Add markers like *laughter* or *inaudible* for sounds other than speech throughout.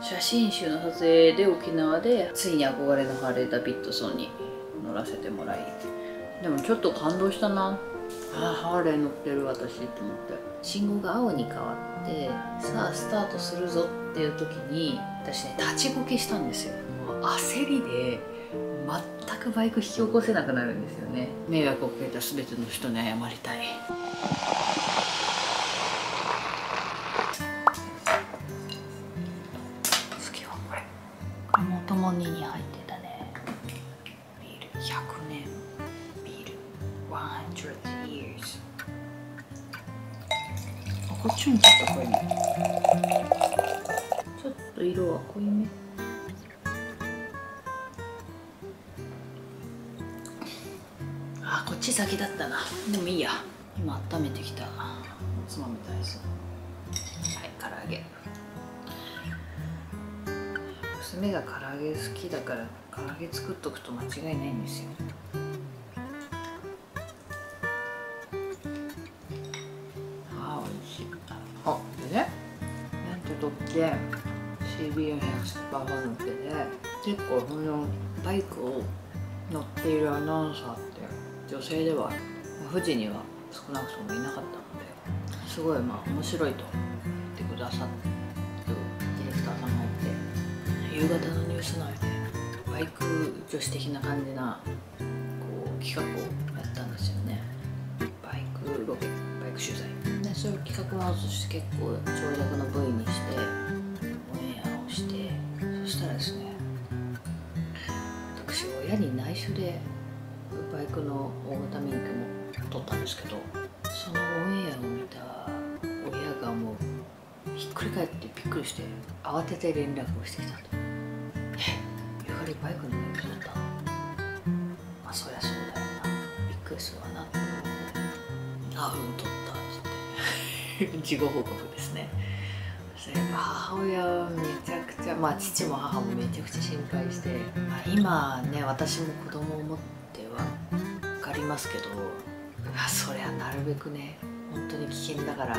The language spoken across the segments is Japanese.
写真集の撮影で沖縄でついに憧れのハーレー・ダビッドソンに乗らせてもらいでもちょっと感動したな。あーハーレー乗ってる私と思って。信号が青に変わってさあスタートするぞっていう時に私ね立ちこけしたんですよ。もう焦りで全くバイク引き起こせなくなるんですよね。迷惑をかけた全ての人に謝りたいこっちもちょっと濃いめちょっと色は濃いめあこっち先だったな。でもいいや。今温めてきた。おつまみたいですはい唐揚げ。娘が唐揚げ好きだから唐揚げ作っとくと間違いないんですよ免許取って CBN スーパーファンの手で結構そのバイクを乗っているアナウンサーって女性では富士には少なくともいなかったのですごいまあ面白いと。言ってくださるディレクターさんがいて夕方のニュース内でバイク女子的な感じなこう企画をやったんですよね。バイクロケバイク取材。でそういう企画をとして結構長尺の V にして親に内緒でバイクの大型免許も取ったんですけどそのオンエアを見た親がもうひっくり返ってびっくりして慌てて連絡をしてきたと「えやはりバイクの免許取ったの?」まあそりゃそうだよな。びっくりするわな。と思って「あうん取った」って言って。*laughs* 事後報告ですね。そしてやっぱ母親めちゃくちゃまあ父も母もめちゃくちゃ心配して、まあ、今ね私も子供を持っては分かりますけどあそりゃなるべくね本当に危険だから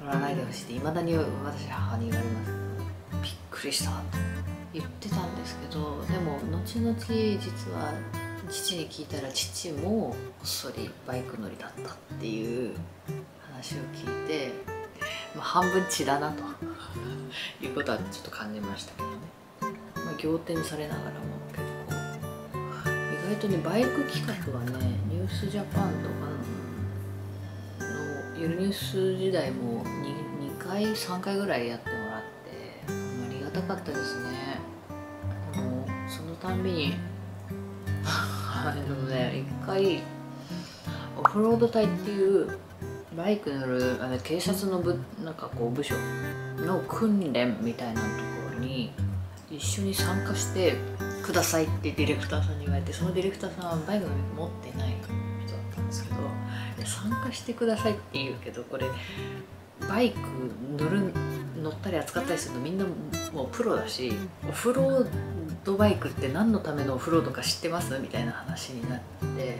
乗らないでほしいっていまだに私母に言われます。けどびっくりしたと言ってたんですけどでも後々実は父に聞いたら父もこっそりバイク乗りだったっていう話を聞いて、まあ、半分血だなと。いうことはちょっと感じましたけどね、まあ、仰天されながらも結構意外とねバイク企画はねニュースジャパンとかのゆるニュース時代も 2, 2回3回ぐらいやってもらってありがたかったですね。でもそのたんびにでもね一回オフロード隊っていうバイク乗るあの警察の部なんかこう部署の訓練みたいなところに一緒に参加してくださいってディレクターさんに言われてそのディレクターさんはバイク持ってない人だったんですけど参加してくださいって言うけどこれバイク乗る乗ったり扱ったりするのみんなもうプロだしオフロードバイクって何のためのオフロードか知ってます？みたいな話になって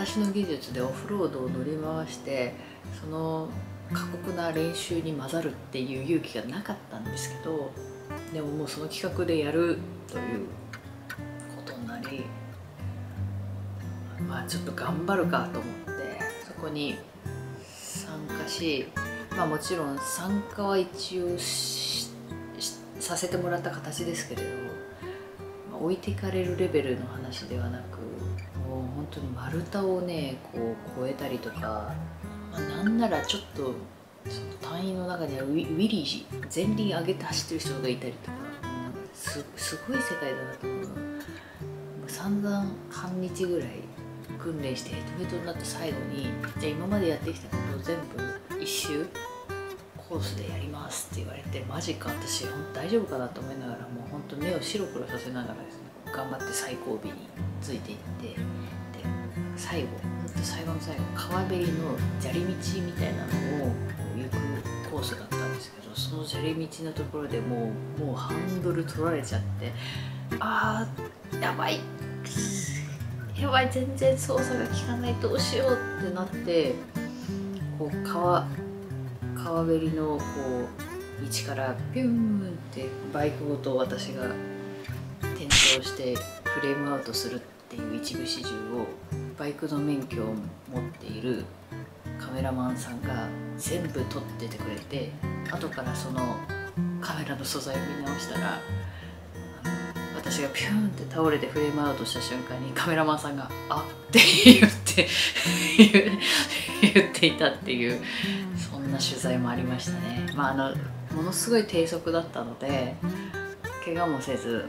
私の技術でオフロードを乗り回してその過酷な練習に混ざるっていう勇気がなかったんですけどでももうその企画でやるということになりまあちょっと頑張るかと思ってそこに参加しまあもちろん参加は一応させてもらった形ですけれど、ま置いていかれるレベルの話ではなく当に丸太をねこう越えたりとか、まあ、なんならちょっとその隊員の中にはウィウィリー前輪上げて走ってる人がいたりとかもうすすごい世界だなと思うもう散々半日ぐらい訓練してヘトヘトになって最後にじゃあ今までやってきたことを全部一周コースでやりますって言われてマジか私大丈夫かなと思いながらもうほんと目を白黒させながらですね頑張って最後尾についていって最後ほんと最後の最後川べりの砂利道みたいなのを行くコースだったんですけどその砂利道のところでもうもうハンドル取られちゃってあーやばいやばい全然操作が効かないどうしようってなってこう川川べりのこう道からピューンってバイクごと私が転倒してフレームアウトするっていう一部始終をバイクの免許を持っているカメラマンさんが全部撮っててくれて後からそのカメラの素材を見直したら私がピューンって倒れてフレームアウトした瞬間にカメラマンさんが「あっ」って言って *laughs* 言っていたっていうそんな取材もありましたね。まあ、あのものすごい低速だったので怪我もせず、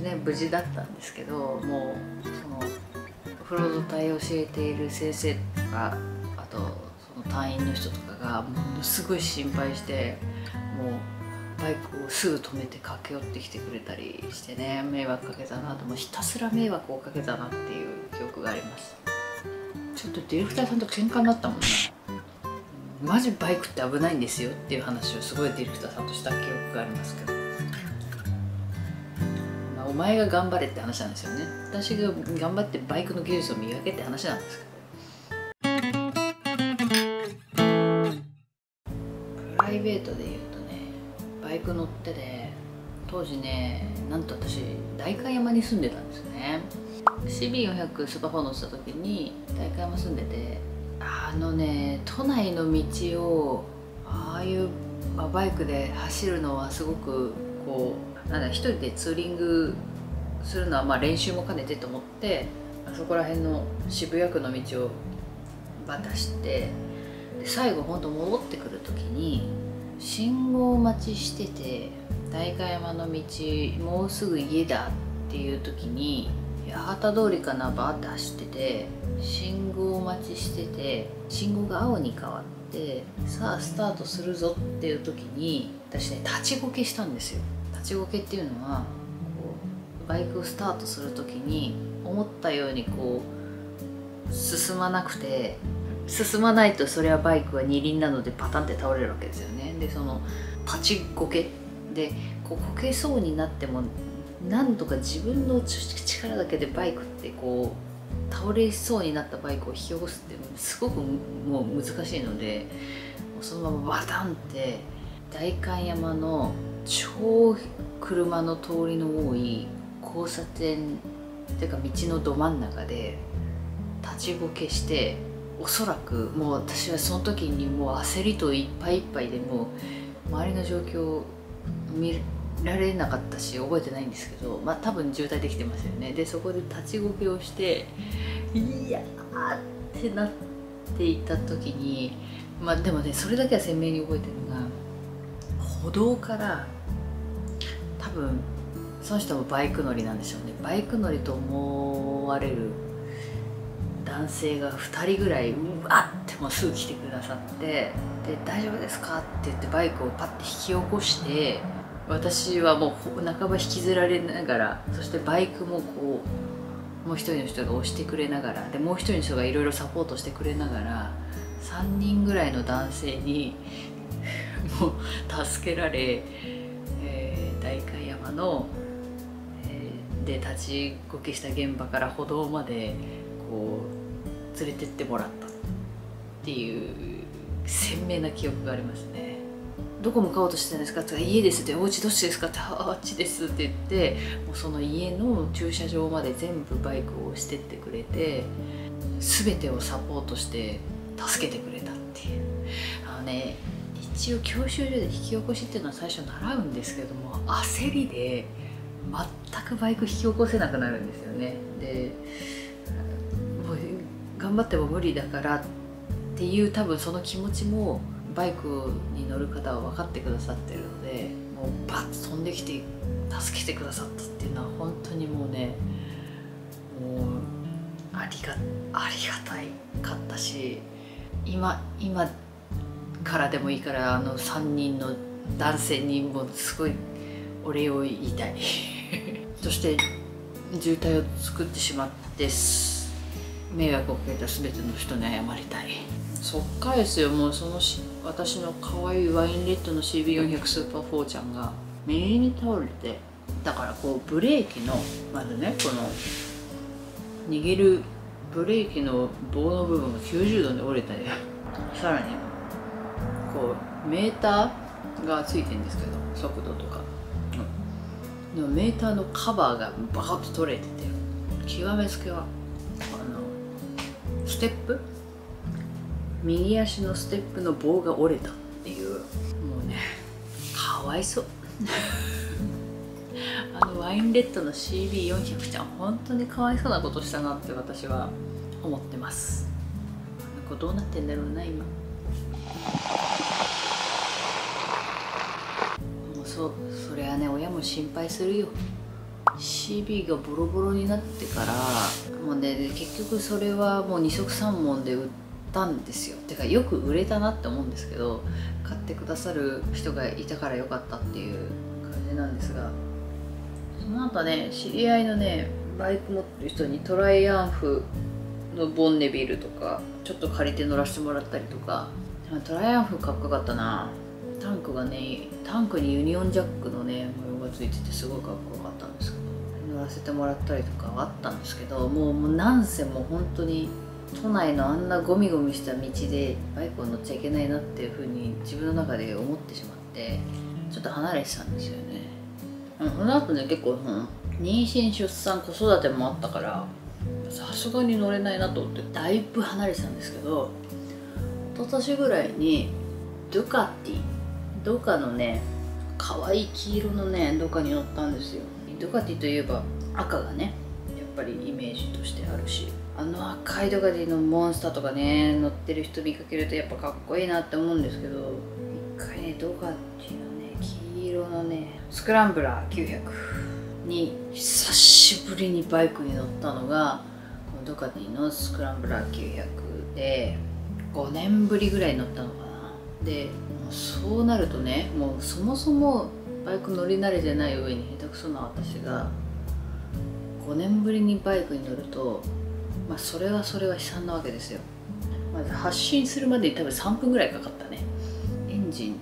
ね、無事だったんですけどもうそのフロード隊を教えている先生とかあとその隊員の人とかがものすごい心配してもうバイクをすぐ止めて駆け寄ってきてくれたりしてね迷惑かけたなともひたすら迷惑をかけたなっていう記憶があります。ちょっとディレクターさんと喧嘩になったもんね。マジバイクって危ないんですよっていう話をすごいディレクターさんとした記憶がありますけど、前が頑張れって話なんですよね。私が頑張ってバイクの技術を磨けって話なんです。けどプライベートで言うとねバイク乗ってで当時ねなんと私代官山に住んでたんですね。CB400 スーパー4乗ってた時に代官山住んでてあのね都内の道をああいう、バイクで走るのはすごくこうなんだ一人でツーリングするのはまあ練習も兼ねてと思ってあそこら辺の渋谷区の道をバタしてで最後ほんと戻ってくる時に信号待ちしてて代官山の道もうすぐ家だっていう時に八幡通りかなバーって走ってて信号待ちしてて信号が青に変わってさあスタートするぞっていう時に私ね立ちこけしたんですよ。ちこけっていうのはこうバイクをスタートする時に思ったようにこう進まなくて進まないとそれはバイクは二輪なのでパタンって倒れるわけですよね。でその立ちこけでこうこけそうになってもなんとか自分の力だけでバイクってこう倒れそうになったバイクを引き起こすってすごくもう難しいのでそのままバタンって代官山の超車の通りの多い交差点っていうか道のど真ん中で立ちぼけしておそらくもう私はその時にもう焦りといっぱいいっぱいでもう周りの状況見られなかったし覚えてないんですけどまあ多分渋滞できてますよね。でそこで立ちこけをしていやーってなっていた時にまあでもねそれだけは鮮明に覚えてるのが歩道から分その人もバイク乗りなんでしょうねバイク乗りと思われる男性が2人ぐらいうわってもうすぐ来てくださってで「大丈夫ですか?」って言ってバイクをパッて引き起こして私はもう半ば引きずられながらそしてバイクもこうもう一人の人が押してくれながらでもう一人の人がいろいろサポートしてくれながら3人ぐらいの男性にもう助けられ、の、えー、で立ちこけした現場から歩道までこう連れてってもらったっていう鮮明な記憶がありますね。どこ向かおうとしてたんですか?」って「家です」って「お家どっちですか?」って「あっちです」って言ってもうその家の駐車場まで全部バイクを押してってくれて全てをサポートして助けてくれたっていうあのね一応教習所で引き起こしっていうのは最初習うんですけども焦りで全くバイク引き起こせなくなるんですよね。でもう頑張っても無理だからっていう多分その気持ちもバイクに乗る方は分かってくださってるのでもうバッと飛んできて助けてくださったっていうのは本当にもうねもうありがありがたいかったし今今からでもいいからあの3人の男性にもすごいお礼を言いたい。*laughs* そして渋滞を作ってしまって迷惑をかけた全ての人に謝りたい。そっからですよ。もうそのし私の可愛いワインレッドの CB400 スーパー4ちゃんが右に倒れてだからこうブレーキのまずねこの握るブレーキの棒の部分が90度に折れたりさらにこうメーターがついてるんですけど速度とか、うん、でもメーターのカバーがバカッと取れてて極めつけはあのステップ？右足のステップの棒が折れたっていうもうねかわいそう。*laughs* あのワインレッドの CB400 ちゃん本当にかわいそうなことしたなって私は思ってます。どうなってんだろうな今。も心配するよ。CB がボロボロになってからもうね結局それはもう二足三門で売ったんですよ。てかよく売れたなって思うんですけど買ってくださる人がいたからよかったっていう感じなんですがその後ね知り合いのねバイク持ってる人にトライアンフのボンネビルとかちょっと借りて乗らせてもらったりとかトライアンフかっこよかったな。タンクがねタンクにユニオンジャックのねがついててすごいかっこよかったんですけど乗らせてもらったりとかはあったんですけどもうもうなんせもう本当に都内のあんなゴミゴミした道でバイクを乗っちゃいけないなっていうふうに自分の中で思ってしまってちょっと離れてたんですよね。その後ね結構、うん、妊娠出産子育てもあったからさすがに乗れないなと思ってだいぶ離れてたんですけど一昨年ぐらいにドゥカティドカのね可愛い黄色のねドカに乗ったんですよ。ドカティといえば赤がねやっぱりイメージとしてあるし。あの赤いドカティのモンスターとかね乗ってる人見かけるとやっぱかっこいいなって思うんですけど一回ねドカティのね黄色のねスクランブラー900に久しぶりにバイクに乗ったのがこのドカティのスクランブラー900で5年ぶりぐらい乗ったのかな。でそうなるとねもうそもそもバイク乗り慣れてない上に下手くそな私が5年ぶりにバイクに乗るとまあそれはそれは悲惨なわけですよ。まず発進するまでに多分3分ぐらいかかったね。エンジン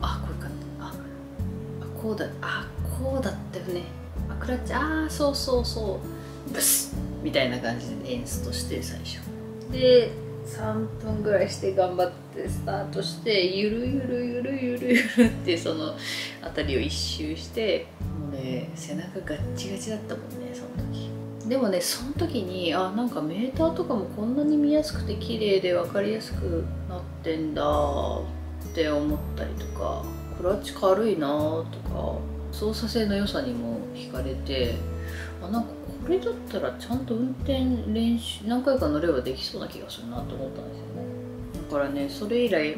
あこれか。あこうだあこうだったよね。あクラッチああそうそうそう。ブスみたいな感じで演出として最初。で3分ぐらいして頑張ってスタートしてゆるゆるゆるゆるゆるってその辺りを一周してもうね背中ガッチガチだったもんねその時。でもねその時にあなんかメーターとかもこんなに見やすくて綺麗で分かりやすくなってんだって思ったりとかクラッチ軽いなとか操作性の良さにも惹かれてあなんかこれだったらちゃんと運転練習何回か乗ればできそうな気がするなと思ったんですよね。だからねそれ以来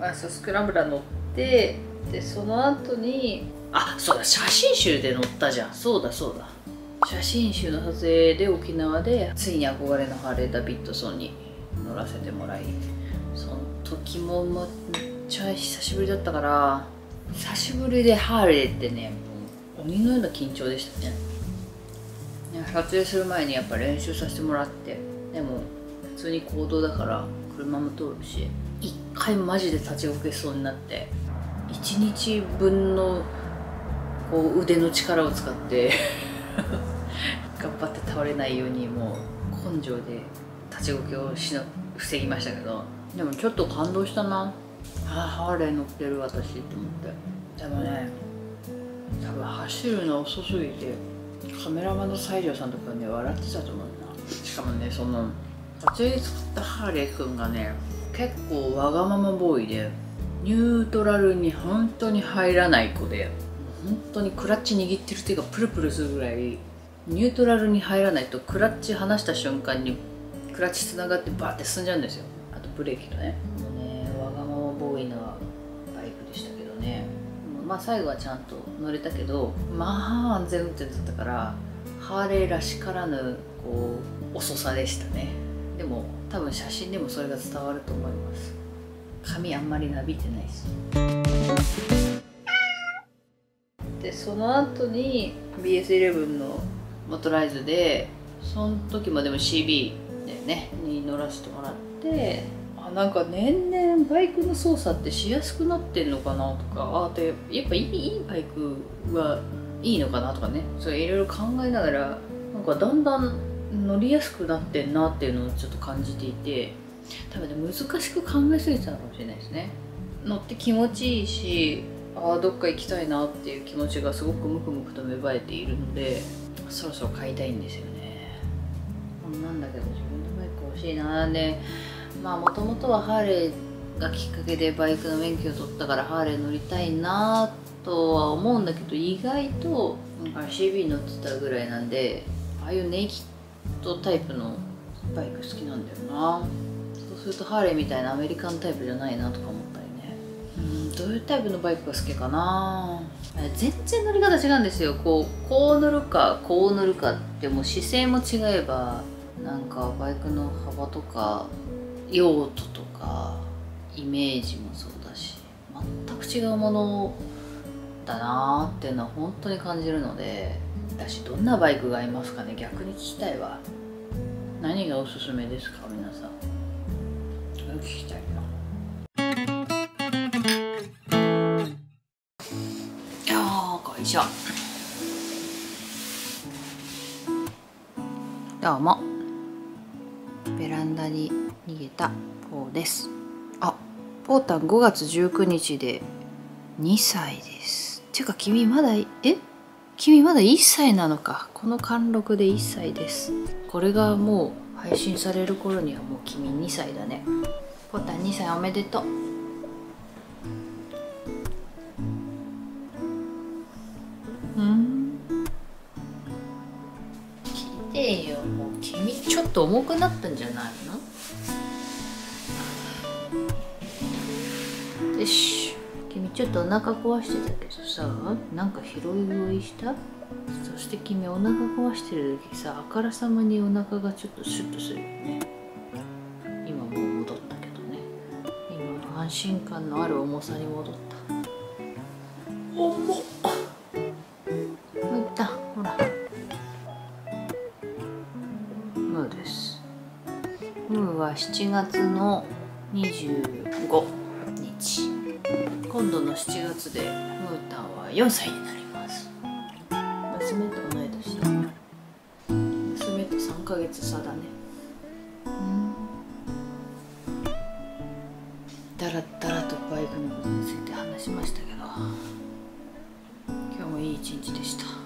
朝スクランブラー乗ってでその後にあそうだ写真集で乗ったじゃん。そうだそうだ。写真集の撮影で沖縄でついに憧れのハーレー・ダビッドソンに乗らせてもらいその時もめっちゃ久しぶりだったから久しぶりでハーレーってね鬼のような緊張でしたね。撮影する前にやっぱ練習させてもらってでも普通に行動だから車も通るし一回マジで立ち動けそうになって1日分のこう腕の力を使って *laughs* 頑張って倒れないようにもう根性で立ち動きをしの防ぎましたけどでもちょっと感動したな。ああハーレー乗ってる私って思って。でもね多分走るの遅すぎてカメラマンの西条さんとかね笑ってたと思うな。しかもねその撮影で作ったハーレー君がね結構わがままボーイでニュートラルに本当に入らない子で本当にクラッチ握ってる手がプルプルするぐらいニュートラルに入らないとクラッチ離した瞬間にクラッチつながってバーって進んじゃうんですよ。あとブレーキとね。もうねわがままボーイなバイクでしたけどね。まあ最後はちゃんと乗れたけどまあ安全運転だったからハーレーらしからぬこう遅さでしたね。でも多分写真でもそれが伝わると思います。髪あんまりなびいてないしでその後に BS11 のモトライズでその時もでも CB でねに乗らせてもらってなんか年々バイクの操作ってしやすくなってんのかなとかあでやっぱいいいいバイクはいいのかなとかね。それいろいろ考えながらなんかだんだん乗りやすくなってんなっていうのをちょっと感じていて多分ね難しく考えすぎてたのかもしれないですね。乗って気持ちいいしああどっか行きたいなっていう気持ちがすごくムクムクと芽生えているのでそろそろ買いたいんですよね。なんだけど自分のバイク欲しいなでまあもともとはハーレーがきっかけでバイクの免許を取ったからハーレー乗りたいなとは思うんだけど意外と CB 乗ってたぐらいなんでああいうネイキッドタイプのバイク好きなんだよな。そうするとハーレーみたいなアメリカンタイプじゃないなとか思ったりね。うんどういうタイプのバイクが好きかな。全然乗り方違うんですよ。こうこう乗るかこう乗るかってもう姿勢も違えばなんかバイクの幅とか用途とかイメージもそうだし全く違うものだなっていうのは本当に感じるのでだしどんなバイクが合いますかね逆に聞きたいわ。何がおすすめですか皆さん。聞きたいな。よーこいしょどうも。ベランダに逃げたポーです。あポータン5月19日で2歳です。ていうか君まだえ？君まだ1歳なのか。この貫禄で1歳です。これがもう配信される頃にはもう君2歳だね。ポータン2歳おめでとう。うん。聞いてよ。もう君ちょっと重くなったんじゃないの？ちょっとお腹壊してたけどさなんか拾い食いした？そして君お腹壊してる時さあからさまにお腹がちょっとシュッとするよね。今もう戻ったけどね。今の安心感のある重さに戻った。重っ。もういった。ほら。ムーです。ムーは7月の25今度の7月でムータンは4歳になります。娘と同い年だ。娘と3ヶ月差だね。だらだらとバイクのことについて話しましたけど今日もいい一日でした。